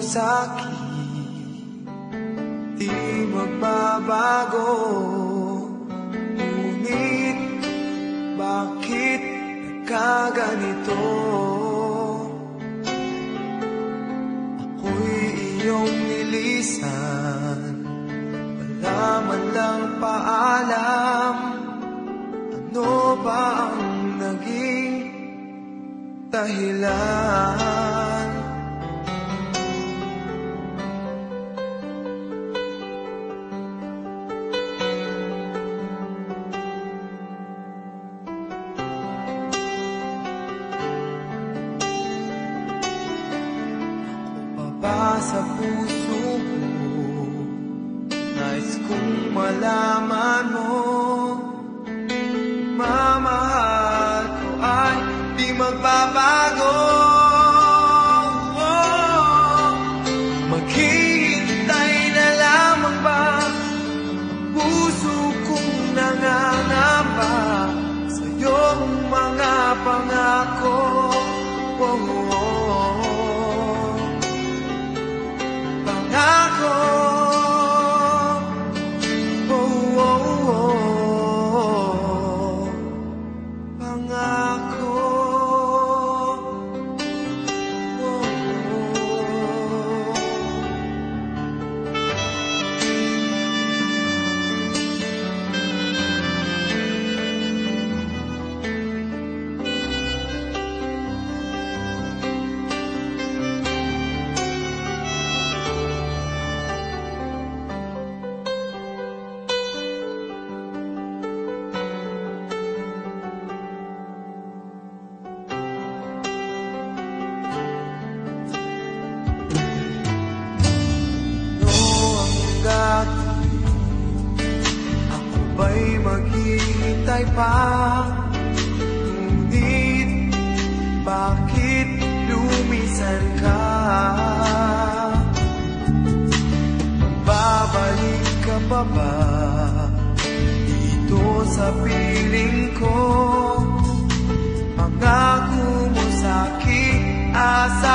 sa'kin Di magbabago Ngunit bakit nagkaganito? Ako'y iyong nilisan Wala man lang paalam Ano ba ang naging dahilan? Baba sa puso ko. Nais kong malaman mo Mamahal ko ay di magbabago. Maghihintay na lamang ba? Ang puso kong nangangamba Sa pangako maghihintay pa? Ngunit bakit lumisan ka? Babalik ka pa ba? Dito sa piling ko Pangako mo sa'kin Asahan